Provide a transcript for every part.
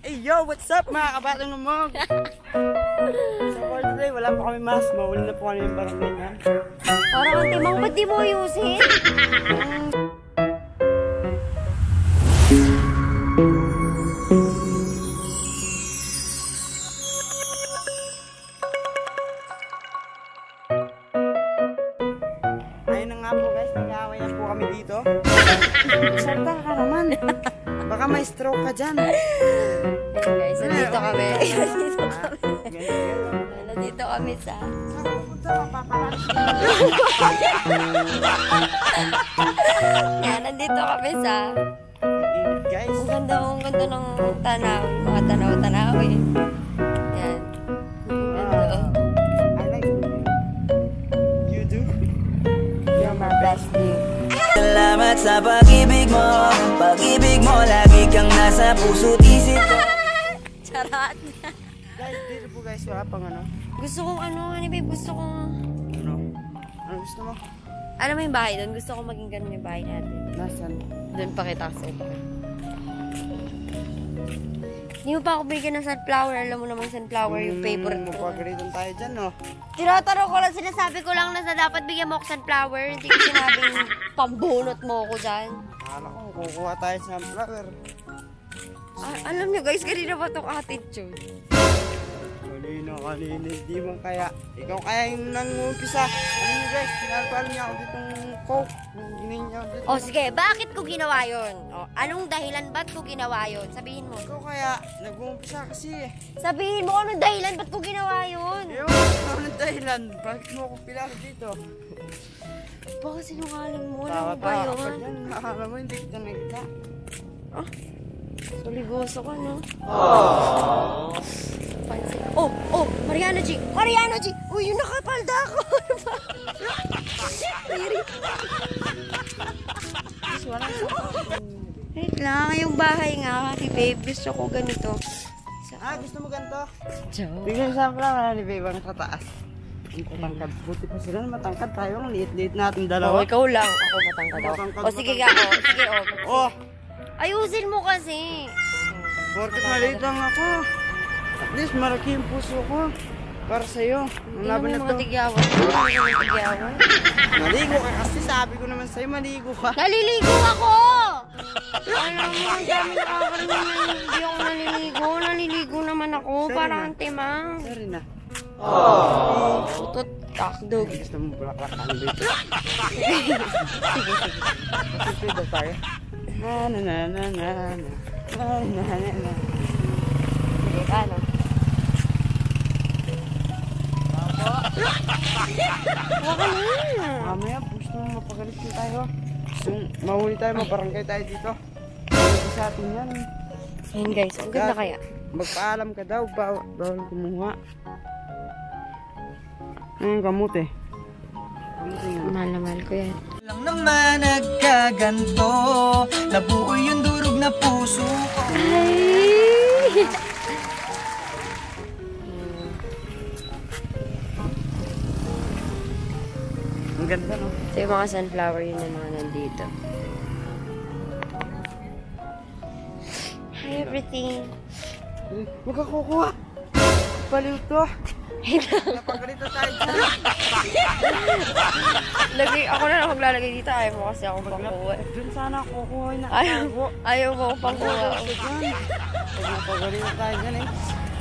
Hey yo, what's up mga kabatang lumog? so for today, wala pa kami mas. Mauli na po kami yung barangay niyan. Parang ang timang, ba't di mo ayusin? Ayun na nga po guys, nag-aaway na po kami dito. Salta ka naman. Baka may stroke ka dyan. Guys, nandito kami. Nandito Ah, kami. ganyan. Nandito kami sa... Saan ka pupunta? Yan, nandito kami sa... Ang ganda, ang ganda ng tanaw. Mga tanaw-tanawin. Yan. Salamat sa pag-ibig mo Pag-ibig mo lagi kang nasa puso't isip ko Charot. Guys, dito po guys, wala pang ano. Gusto kong ano, ano babe, gusto kong... Ano? Ano gusto mo? Alam mo yung bahay doon? Gusto kong maging ganun yung bahay natin. Nasaan? Doon pa kita sa upa. Hindi mo pa ako bigyan ng sunflower. Alam mo naman sunflower yung favorite ko. Magpagalitan tayo dyan, no? Tinatanong ko lang, sinasabi ko lang na sa dapat bigyan mo ako sunflower. Hindi ko sinabing pambunot mo ako dyan. Akala ko, kukuha tayo sa flower. Ah, alam niyo guys, kanina ba itong attitude? Kanina, kanina, di mo kaya. Ikaw kaya yung nangumpisa. Ano nyo guys, pinapalo niya ako ditong coke. Yung ginayin niya ako dito. O sige, bakit ko ginawa yun? O, anong dahilan ba't ko ginawa yun? Sabihin mo. Ikaw kaya, nag-uumpisa kasi eh. Sabihin mo anong dahilan ba't ko ginawa yun? Ewan, ano ng dahilan? Bakit mo ako pilalo dito? Baka sinungaling mo, alam mo ba tawa ka yun? dyan. Akala mo hindi kita nakita. Tuligoso ka, no? Oh. Oh, oh, Mariana G! Mariana G! Uy, yung nakapalda ako! Ano Wait lang, yung bahay nga, kasi babe, gusto ko ganito. Ah, gusto mo ganito? Joke. Bigyan sa pala ni Babe ang kataas. Ang matangkad. Buti pa sila na matangkad tayo. Ang liit-liit natin Oh, dalawa. ikaw lang. Ako matangkad ako. Matangkad, O, sige ka, oh. Sige, oh. Oh, Ayusin mo kasi. porket maliit lang ako. At least malaki yung puso ko. Para sa'yo. Ang laban na yung to. Tingnan mo mga tigyawan. Maligo ka kasi sabi ko naman sa'yo maligo ka. Naliligo ako! Alam mo, ang dami na hindi ako naliligo. Naliligo naman ako. Sorry Para na. ang timang. Sorry na. Putot, takdog. Gusto mo bulaklak ang dito. sige, sige. Daw tayo. Na na na na na na. Na na na na. Sige, ano? Huwag ka na. Mamaya, gusto mo mapagalitin tayo. Gusto mo mahuli tayo, mabarangay tayo dito. Hindi sa atin yan. Ayun guys, ang ganda kaya. Magpaalam ka daw, bawal, bawal kumuha. Ayun, kamote. Kamote nga. Mahal na mahal ko yan. Lang naman nagkaganto Nabuo yung durog na puso ko Ay! ganda, no? Ito yung mga sunflower yun yung mga nandito. Hi everything. Eh, Huwag ka kukuha. Baliw to. Napagalito tayo dyan. Lagay, ako na lang maglalagay dito. Ayaw mo kasi ako pangkuha. Doon sana ako kukuha na. Ayaw, ayaw mo ako pangkuha. Pag napagalito tayo dyan eh.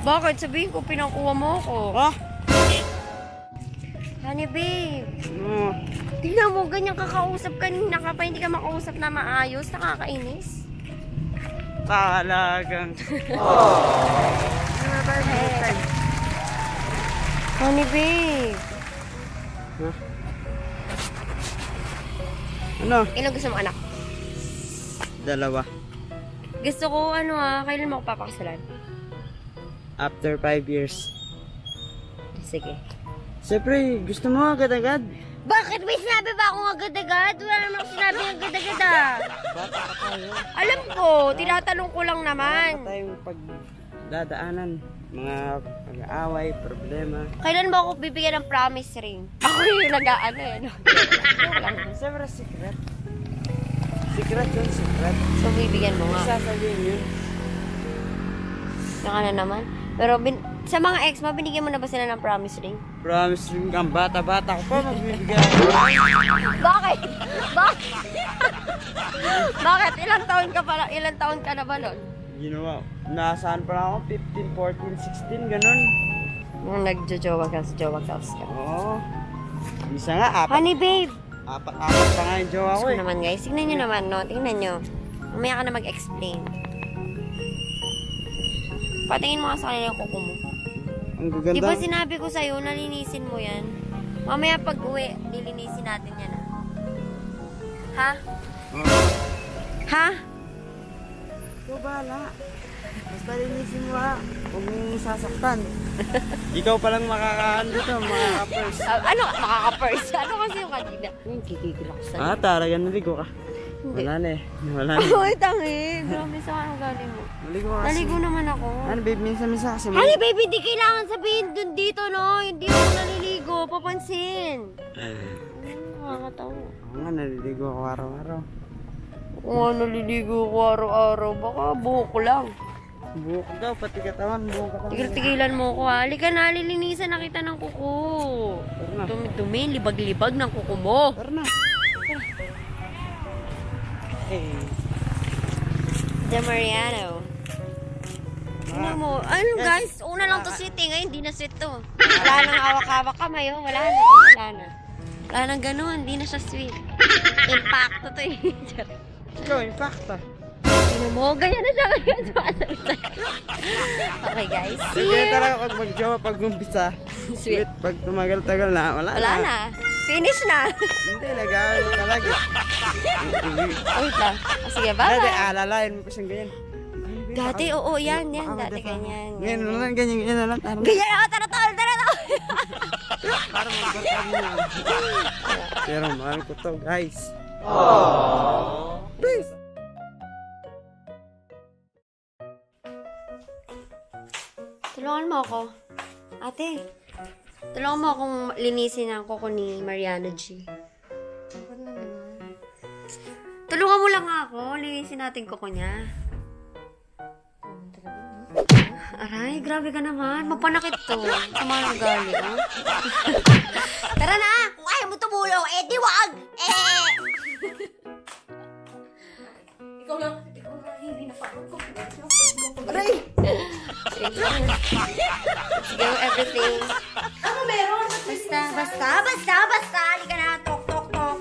Bakit? Sabihin ko, pinangkuha mo ako. Ah! Honey babe. Ano? Tingnan mo, ganyan kakausap kanina ka pa, hindi ka makausap na maayos. Nakakainis. Talagang. Oh. Hey. Honey babe. Ano? Ilan gusto mo anak? Dalawa. Gusto ko, ano ah, kailan mo ako papakasalan? After five years. Sige. Siyempre, gusto mo agad-agad. Bakit? May sinabi ba akong agad-agad? Wala naman ako sinabi agad-agad ah. Bata ka tayo. Alam ko, tinatanong ko lang naman. Bata tayong pagdadaanan. Mga pag-aaway, problema. Kailan ba ako bibigyan ng promise ring? Ako yung nag-aano eh. No? Siyempre, secret. Secret yun, secret. So, bibigyan mo nga. Sasabihin yun. Naka na naman. Pero bin, sa mga ex mo, binigyan mo na ba sila ng promise ring? Promise ring kang bata-bata ko pa, magbibigay ako. Bakit? Bakit? Bakit? Ilang taon ka pa Ilang taon ka na ba nun? Ginawa. Nasaan pa ako? 15, 14, 16, ganun. Nung nagjo-jowa ka sa jowa ka. Oo. Isa nga, apat, Honey babe! apat, apat pa nga yung jowa ko eh. naman guys, tingnan nyo naman, no? Tingnan nyo. Mamaya ka na mag-explain. Patingin mo nga sa kanila yung kuko mo. Ang Di ba gaganda. sinabi ko sa'yo, nalinisin mo yan? Mamaya pag uwi, lilinisin natin yan ah. Ha? Oo. Ha? Ikaw bahala. Basta linisin mo ha. Huwag mong sasaktan. Ikaw palang makakaano dito, makaka-first. Ah, ano? Makaka-first. Ano kasi yung kanina? Kikigil ako sa'yo. Ah, talaga naligo ka. Wala na eh. Wala na. Ay, tangi. Grabe sa ano galing mo. Naligo ka kasi. Naligo naman ako. Ano babe, minsan-minsan kasi Honey, baby, hindi kailangan sabihin dun dito, no? Hindi ako naliligo. Papansin. Nakakatawa. Oo nga, naliligo ako araw-araw. Oo, naliligo ko araw-araw. Baka buhok ko lang. Buhok daw, pati katawan, buhok katawan. Tigil-tigilan mo ko, ha? Halika na, lilinisan na kita ng kuko. Dumi-dumi, libag-libag ng kuko mo. Tara na. De Mariano. Ano mo? Ano guys? Una lang to sweet eh. Ngayon, hindi na sweet to. Wala nang awak-awak kamay, oh. Wala na. eh. Wala na. Wala nang ganun. Hindi na siya sweet. Impacto to eh. ikaw, ah. Tingnan mo, ganyan na siya ngayon. okay guys. See Sige you. talaga pag mag-jowa, pag umpisa. Sweet. Pag tumagal-tagal na, wala, Wala na. Finish na. Hindi, ka lagi. Oh, wait lang. Oh, sige, Dati, bye-bye. alalayan mo pa siyang ganyan. Dati, oo, yan, yan. Baka Dati ganyan. Ngayon, yan. ano lang, ganyan, ganyan na lang. Ganyan ako, tara tol, tara tol. para magbarkad mo na. Pero mahal ko to, guys. Please. Tulungan mo ako. Ate, tulungan mo akong linisin ang kuko ni Mariana G. Tulungan mo lang ako. Linisin natin kuko niya. Aray, grabe ka naman. Mapanakit to. Sama ng gali, oh. Tara na! Kung ayaw mo tumulong, eh di wag! Eh! ikaw lang. Ikaw lang. Hindi na pa. Aray! Go, everything. Ano meron? Basta, basta, basta, basta. Halika na. Tok, tok, tok.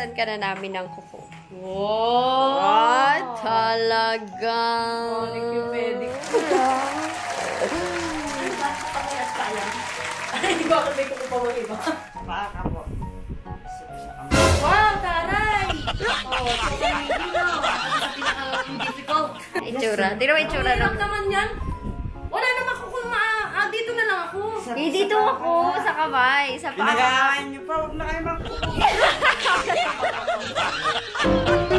Nilinisan ka na namin ng kuko. Wow! What? Talagang... Baka po. Wow, taray! Oh, so hindi na. Ang pinaka-difficult. Itsura. Tira mo itsura Hirap ng... naman yan. Dito na lang ako. Eh, dito ako, sa kamay, sa paa. Pinag-aawain niyo pa, huwag na kayo magkukuha.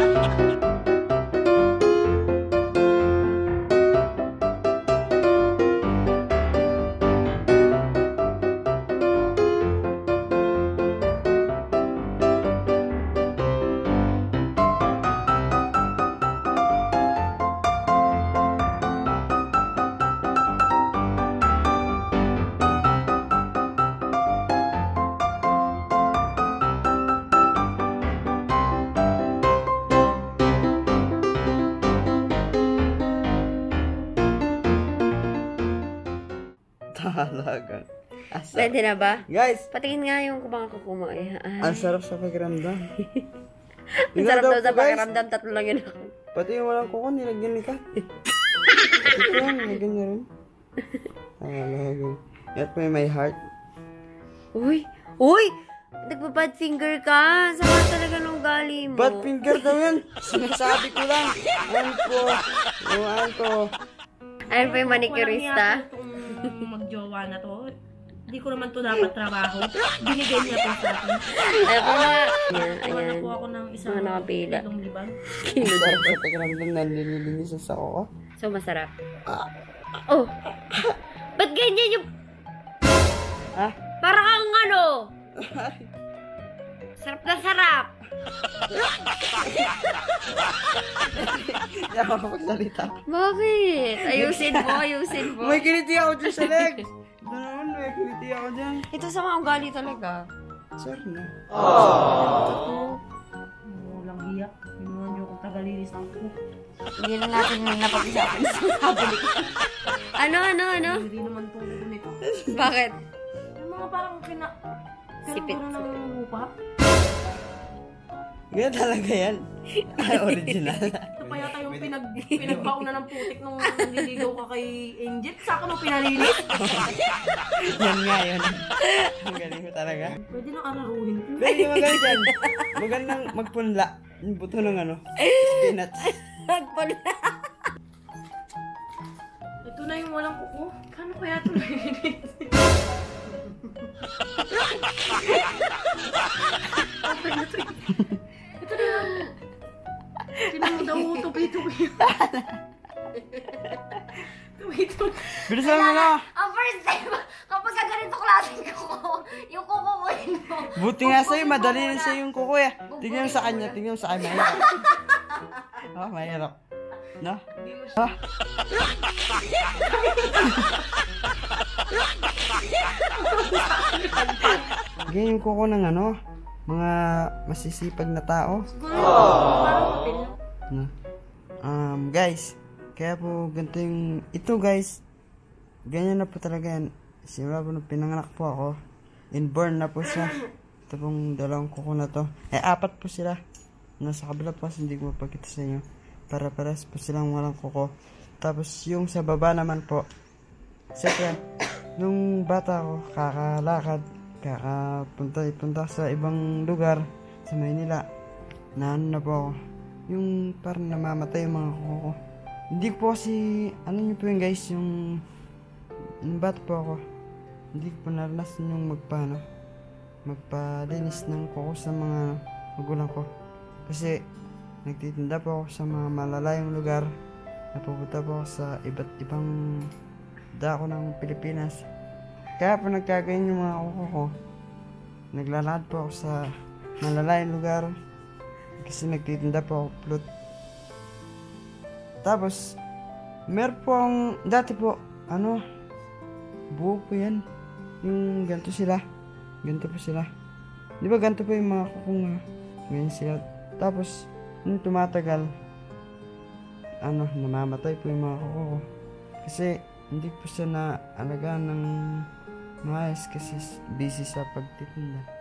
Talaga. Asa. Pwede na ba? Guys, Patingin nga yung mga. Eh. Ah. ang sarap sa pakiramdam. Ang sarap daw sa pakiramdam. Tatlo lang yun ako. Pati yung walang kuko, nilagyan ni Kat. Ito yan, nilagyan niya rin. Ah, nilagyan. At may my heart. Uy! Uy! Nagpa-bad finger ka. Sama talaga nung gali mo. Bad finger daw yan. Sinasabi ko lang. Ano po? Ano to? Ayun pa yung manicurista. Walang itong magjowa na to. Hindi ko naman to dapat trabaho. Binigay niya to sa akin. Ayun pa mga... Ayan, Wala ayan. po ako ng isang Mga nakapila. kilong libang. Ang sarap sa pakiramdam na nililinis sa kuko. So, masarap. Oh! Ba't ganyan yung... Ha? Parang ang ano? Sarap na sarap. Hindi ako makapagsalita. Bakit? Ayusin mo, ayusin mo. May kiliti ako dyan sa legs. Ito naman, may kiliti ako dyan. Ito sa mga ugali talaga. Sir na. Ito. Walang hiya. Pinuha niyo kung tagalinis ako. Hindi na natin napag-usapan sa sabili. ano, ano, ano? Hindi naman itong nito. Bakit? Yung mga parang pina... Sipit. Sipit. ng lupa. Ganyan talaga yan. Original. Ito pa yata yung pinag, pinagbauna ng putik nung nililigaw ka kay Angel. Saka mo pinalinis. yan nga yun. Ang galing mo talaga. Pwede nang araruhin. Pwede magaling dyan. Magandang magpunla. Yung buto ng ano. Spinach. Nagpula. Ito na yung walang kuko. Kano kaya ito nalilinis? okay Tinan mo daw, tupi-tupi. Tupi-tupi. Bilisan mo na. Ang first time, kapag ka ganito klaseng kuko, yung kukukuhin mo. Buti nga sa'yo, madali na sa'yo yung kuko eh. Tingnan sa kanya, tingnan sa kanya. Oh, mahirap. No? Ha? Ganyan yung kuko ng ano, mga masisipag na tao. Um, guys, kaya po ganito yung, ito guys, ganyan na po talaga yan. Simula po nung pinanganak po ako, inborn na po siya. Ito pong dalawang kuko na to. Eh, apat po sila. Nasa kabila po hindi ko mapakita sa inyo. Para pares po silang walang kuko. Tapos yung sa baba naman po, Siyempre, nung bata ako, kakalakad, kakapunta punta sa ibang lugar, sa Maynila, na na po ako, yung parang namamatay yung mga kuko ko. Hindi po kasi, ano nyo po yun guys, yung, yung bata po ako, hindi ko po naranasan yung magpaano, magpalinis ng kuko sa mga magulang ko. Kasi, nagtitinda po ako sa mga malalayong lugar, napupunta po ako sa iba't ibang dako ng Pilipinas. Kaya po nagkagayon yung mga kuko ko. Naglalakad po ako sa malalayong lugar kasi nagtitinda po ako plot. Tapos, meron po ang, dati po, ano, buo po yan. Yung ganito sila. Ganito po sila. Di ba ganito po yung mga kukong nga. Ganyan sila. Tapos, nung tumatagal, ano, namamatay po yung mga kuko ko. Kasi, hindi po siya na alagaan ng maayos kasi busy sa pagtitinda.